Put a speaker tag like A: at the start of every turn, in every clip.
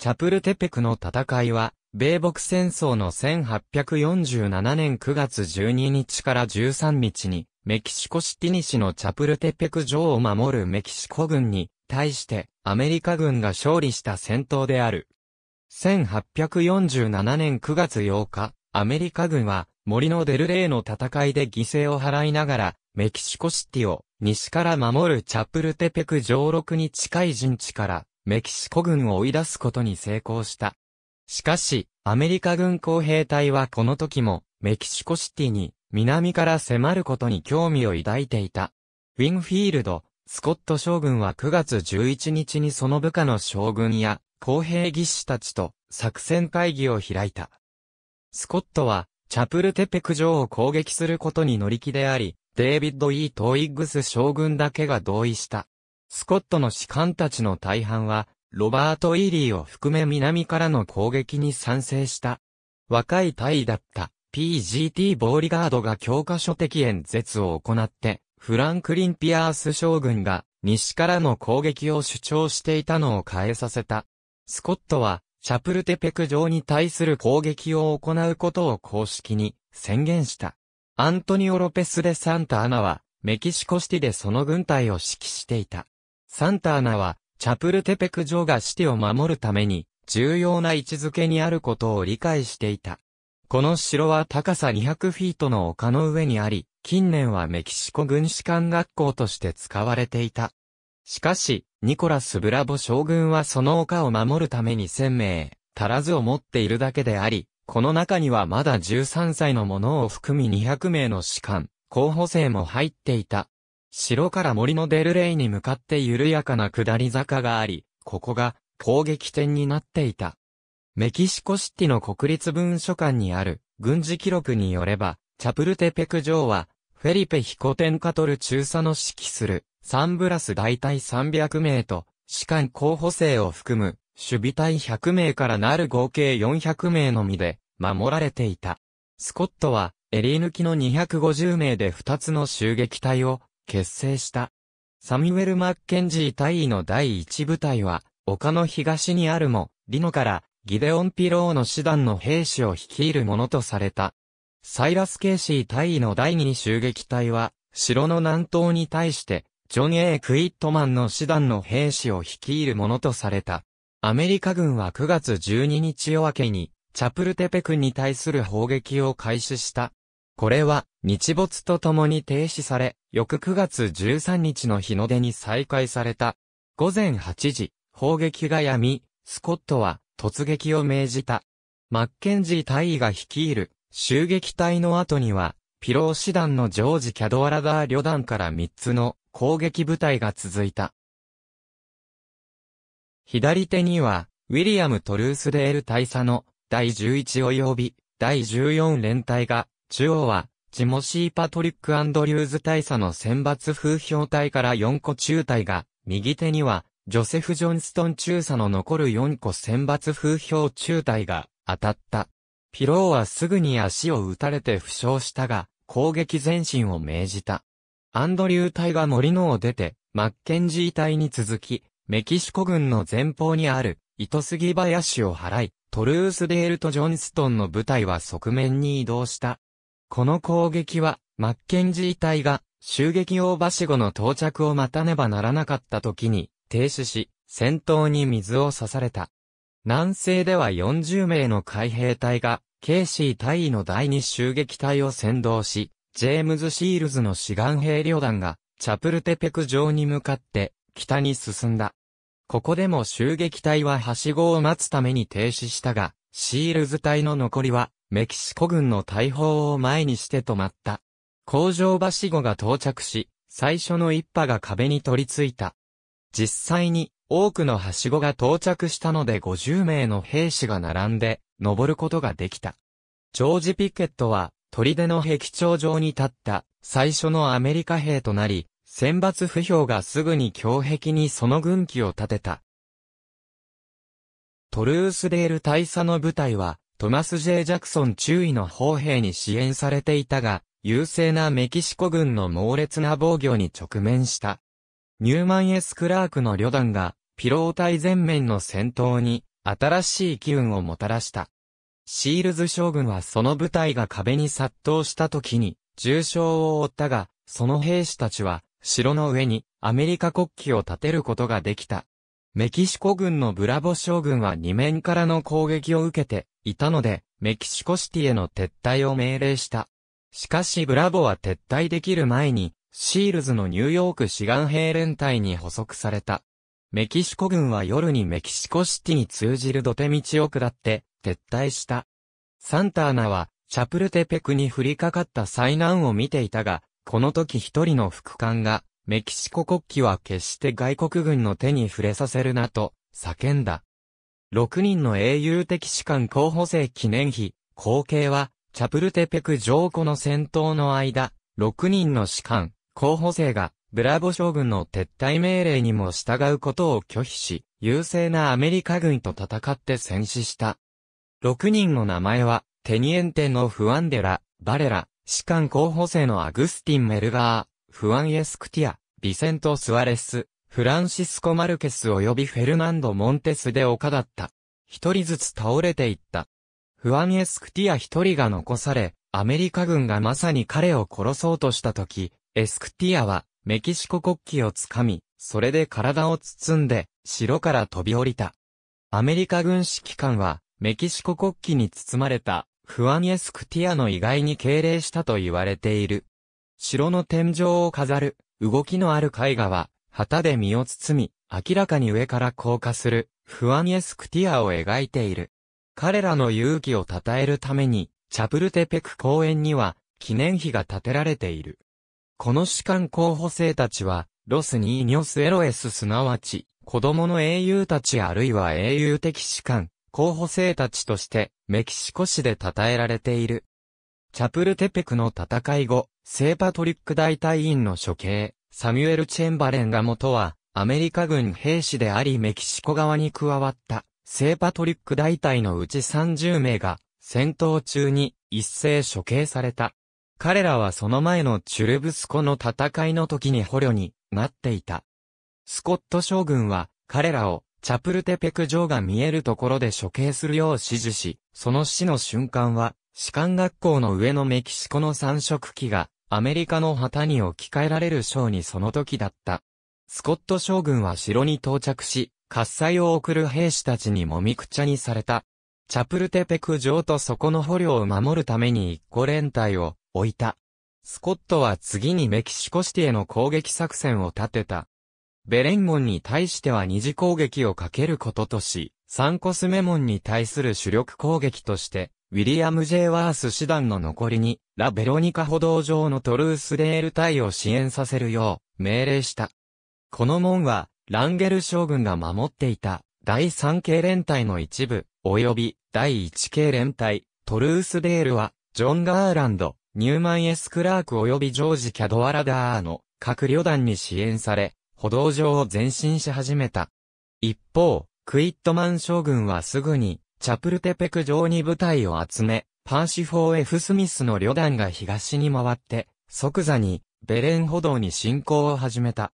A: チャプルテペクの戦いは、米北戦争の1847年9月12日から13日に、メキシコシティ西のチャプルテペク城を守るメキシコ軍に対してアメリカ軍が勝利した戦闘である。1847年9月8日、アメリカ軍は森のデルレイの戦いで犠牲を払いながらメキシコシティを西から守るチャプルテペク上陸に近い陣地からメキシコ軍を追い出すことに成功した。しかし、アメリカ軍工兵隊はこの時もメキシコシティに南から迫ることに興味を抱いていた。ウィンフィールド、スコット将軍は9月11日にその部下の将軍や工兵技師たちと作戦会議を開いた。スコットは、チャプルテペク城を攻撃することに乗り気であり、デイビッド・イー・トイッグス将軍だけが同意した。スコットの士官たちの大半は、ロバート・イーリーを含め南からの攻撃に賛成した。若い隊だった PGT ボーリガードが教科書的演説を行って、フランクリン・ピアース将軍が西からの攻撃を主張していたのを変えさせた。スコットは、チャプルテペク城に対する攻撃を行うことを公式に宣言した。アントニオ・ロペス・デ・サンタアナは、メキシコシティでその軍隊を指揮していた。サンタアナは、チャプルテペク城がシティを守るために、重要な位置づけにあることを理解していた。この城は高さ200フィートの丘の上にあり、近年はメキシコ軍士官学校として使われていた。しかし、ニコラス・ブラボ将軍はその丘を守るために1000名、足らずを持っているだけであり、この中にはまだ13歳の者を含み200名の士官、候補生も入っていた。城から森のデルレイに向かって緩やかな下り坂があり、ここが攻撃点になっていた。メキシコシティの国立文書館にある軍事記録によれば、チャプルテペク城は、フェリペ・ヒコテンカトル中佐の指揮する、サンブラス大隊300名と、士官候補生を含む、守備隊100名からなる合計400名のみで、守られていた。スコットは、襟抜きの250名で2つの襲撃隊を結成した。サミュエル・マッケンジー隊員の第1部隊は、丘の東にあるも、リノからギデオン・ピローの師団の兵士を率いるものとされた。サイラス・ケイシー大尉の第二襲撃隊は、城の南東に対して、ジョン・エイ・クイットマンの師団の兵士を率いるものとされた。アメリカ軍は9月12日夜明けに、チャプルテペクに対する砲撃を開始した。これは、日没とともに停止され、翌9月13日の日の出に再開された。午前8時、砲撃が止み、スコットは、突撃を命じた。マッケンジー大尉が率いる襲撃隊の後には、ピロー師団のジョージ・キャドワラダー旅団から3つの攻撃部隊が続いた。左手には、ウィリアム・トルースデール大佐の第11及び第14連隊が、中央は、ジモシー・パトリック・アンドリューズ大佐の選抜風評隊から4個中隊が、右手には、ジョセフ・ジョンストン中佐の残る4個選抜風評中隊が当たった。ピローはすぐに足を撃たれて負傷したが、攻撃前進を命じた。アンドリュー隊が森のを出て、マッケンジー隊に続き、メキシコ軍の前方にある、糸杉林を払い、トルースデールとジョンストンの部隊は側面に移動した。この攻撃は、マッケンジー隊が、襲撃用バシゴの到着を待たねばならなかった時に、停止し、戦闘に水を刺された。南西では40名の海兵隊が、ケイシー大尉の第二襲撃隊を先導し、ジェームズ・シールズの志願兵旅団が、チャプルテペク城に向かって、北に進んだ。ここでも襲撃隊ははしごを待つために停止したが、シールズ隊の残りは、メキシコ軍の大砲を前にして止まった。攻城はしごが到着し、最初の一波が壁に取り付いた。実際に多くのはしごが到着したので50名の兵士が並んで登ることができた。ジョージ・ピケットは砦の壁頂上に立った最初のアメリカ兵となり、選抜不評がすぐに胸壁にその軍旗を立てた。トルースデール大佐の部隊はトマス・ジェイ・ジャクソン中尉の砲兵に支援されていたが、優勢なメキシコ軍の猛烈な防御に直面した。ニューマン・エス・クラークの旅団が、ピロー隊前面の戦闘に新しい機運をもたらした。シールズ将軍はその部隊が壁に殺到した時に重傷を負ったが、その兵士たちは城の上にアメリカ国旗を立てることができた。メキシコ軍のブラボ将軍は二面からの攻撃を受けていたので、メキシコシティへの撤退を命令した。しかしブラボは撤退できる前に、シールズのニューヨーク志願兵連隊に捕捉された。メキシコ軍は夜にメキシコシティに通じる土手道を下って撤退した。サンターナはチャプルテペクに降りかかった災難を見ていたが、この時一人の副官が、メキシコ国旗は決して外国軍の手に触れさせるなと、叫んだ。6人の英雄的士官候補生記念碑、後継は、チャプルテペク上古の戦闘の間、6人の士官、候補生が、ブラボ将軍の撤退命令にも従うことを拒否し、優勢なアメリカ軍と戦って戦死した。6人の名前は、テニエンテのフアンデラ、バレラ、士官候補生のアグスティン・メルガー、フアン・エスクティア、ビセント・スアレス、フランシスコ・マルケス及びフェルナンド・モンテスで丘だった。一人ずつ倒れていった。フアン・エスクティア一人が残され、アメリカ軍がまさに彼を殺そうとした時、エスクティアはメキシコ国旗をつかみ、それで体を包んで、城から飛び降りた。アメリカ軍指揮官は、メキシコ国旗に包まれたフアニエスクティアの意外に敬礼したと言われている。城の天井を飾る、動きのある絵画は、旗で身を包み、明らかに上から降下する、フアニエスクティアを描いている。彼らの勇気を称えるために、チャプルテペク公園には、記念碑が建てられている。この士官候補生たちは、ロスニーニョスエロエスすなわち、子供の英雄たちあるいは英雄的士官、候補生たちとしてメキシコ市で称えられている。チャプルテペクの戦い後、聖パトリック大隊員の処刑、サミュエル・チェンバレンが元は、アメリカ軍兵士でありメキシコ側に加わった聖パトリック大隊のうち30名が戦闘中に一斉処刑された。彼らはその前のチュルブスコの戦いの時に捕虜になっていた。スコット将軍は彼らをチャプルテペク城が見えるところで処刑するよう指示し、その死の瞬間は、士官学校の上のメキシコの三色旗が、アメリカの旗に置き換えられる章にその時だった。スコット将軍は城に到着し、喝采を送る兵士たちにもみくちゃにされた。チャプルテペク城とそこの捕虜を守るために一個連隊を置いた。スコットは次にメキシコシティへの攻撃作戦を立てた。ベレン門に対しては二次攻撃をかけることとし、サンコスメ門に対する主力攻撃として、ウィリアム・ジェイ・ワース師団の残りに、ラ・ベロニカ歩道上のトルースデール隊を支援させるよう命令した。この門は、ランゲル将軍が守っていた第3系連隊の一部、及び第1系連隊、トルースデールは、ジョン・ガーランド、ニューマン・エス・クラーク及びジョージ・キャドワラダーの各旅団に支援され、歩道上を前進し始めた。一方、クイットマン将軍はすぐに、チャプルテペク上に部隊を集め、パーシフォー・エフ・スミスの旅団が東に回って、即座に、ベレン歩道に進行を始めた。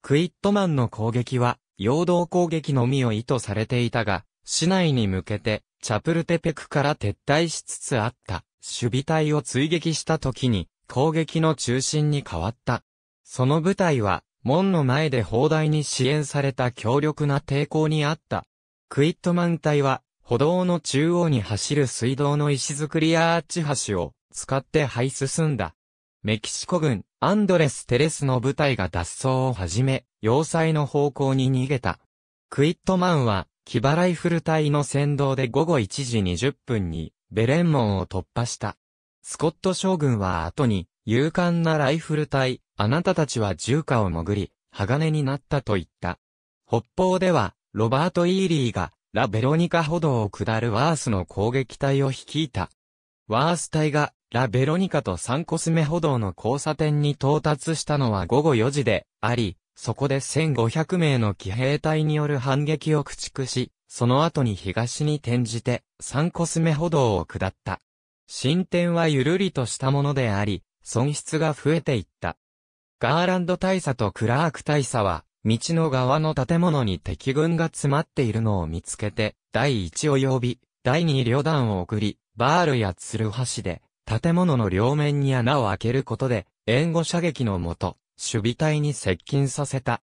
A: クイットマンの攻撃は、陽動攻撃のみを意図されていたが、市内に向けて、チャプルテペクから撤退しつつあった、守備隊を追撃した時に、攻撃の中心に変わった。その部隊は、門の前で砲台に支援された強力な抵抗にあった。クイットマン隊は、歩道の中央に走る水道の石造りアーチ橋を使って這い進んだ。メキシコ軍、アンドレス・テレスの部隊が脱走を始め、要塞の方向に逃げた。クイットマンは、騎馬ライフル隊の先導で午後1時20分に、ベレン門を突破した。スコット将軍は後に、勇敢なライフル隊、あなたたちは重火を潜り、鋼になったと言った。北方では、ロバート・イーリーが、ラ・ベロニカ歩道を下るワースの攻撃隊を率いた。ワース隊が、ラ・ベロニカとサンコスメ歩道の交差点に到達したのは午後4時であり、そこで1500名の騎兵隊による反撃を駆逐し、その後に東に転じて、サンコスメ歩道を下った。進展はゆるりとしたものであり、損失が増えていった。ガーランド大佐とクラーク大佐は、道の側の建物に敵軍が詰まっているのを見つけて、第1及び、第2旅団を送り、バールやツルハシで、建物の両面に穴を開けることで、援護射撃のもと、守備隊に接近させた。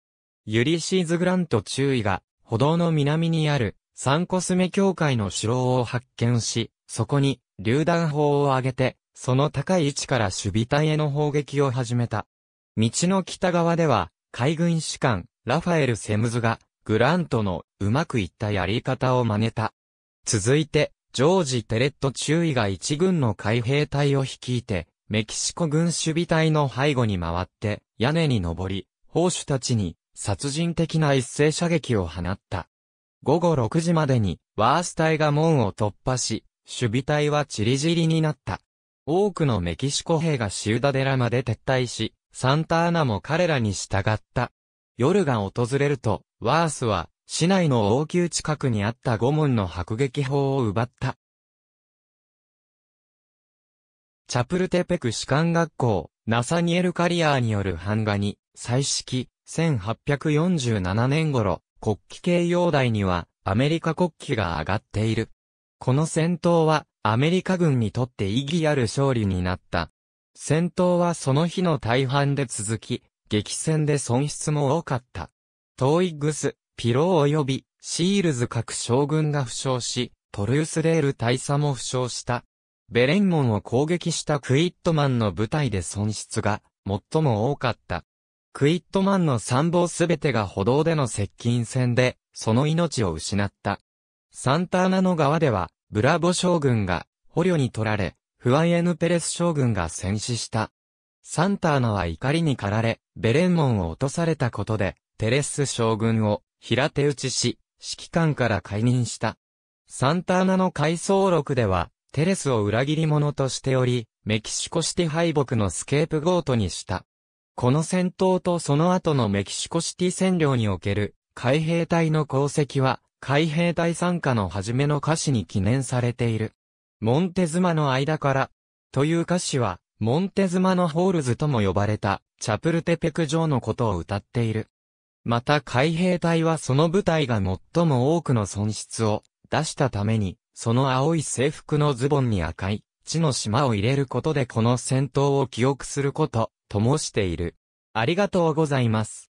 A: ユリシーズ・グラント中尉が、歩道の南にある、サンコスメ教会の城を発見し、そこに、榴弾砲を上げて、その高い位置から守備隊への砲撃を始めた。道の北側では、海軍士官、ラファエル・セムズが、グラントのうまくいったやり方を真似た。続いて、ジョージ・テレット中尉が一軍の海兵隊を率いて、メキシコ軍守備隊の背後に回って、屋根に登り、砲手たちに殺人的な一斉射撃を放った。午後6時までに、ワース隊が門を突破し、守備隊はチリジリになった。多くのメキシコ兵がシウダデラまで撤退し、サンタアナも彼らに従った。夜が訪れると、ワースは、市内の王宮近くにあった五門の迫撃砲を奪った。チャプルテペク士官学校、ナサニエル・カリアーによる版画に、彩色、1847年頃、国旗系用台には、アメリカ国旗が上がっている。この戦闘は、アメリカ軍にとって意義ある勝利になった。戦闘はその日の大半で続き、激戦で損失も多かった。トーイグス、ピロー及びシールズ各将軍が負傷し、トルースレール大佐も負傷した。ベレンモンを攻撃したクイットマンの部隊で損失が最も多かった。クイットマンの参謀すべてが歩道での接近戦で、その命を失った。サンターナの側では、ブラボ将軍が捕虜に取られ、フワイエヌ・ペレス将軍が戦死した。サンターナは怒りに駆られ、ベレンモンを落とされたことで、テレス将軍を平手打ちし、指揮官から解任した。サンターナの回想録では、テレスを裏切り者としており、メキシコシティ敗北のスケープゴートにした。この戦闘とその後のメキシコシティ占領における海兵隊の功績は、海兵隊参加の初めの歌詞に記念されている。モンテズマの間から、という歌詞は、モンテズマのホールズとも呼ばれた、チャプルテペク城のことを歌っている。また海兵隊はその部隊が最も多くの損失を出したために、その青い制服のズボンに赤い血の島を入れることでこの戦闘を記憶すること、ともしている。ありがとうございます。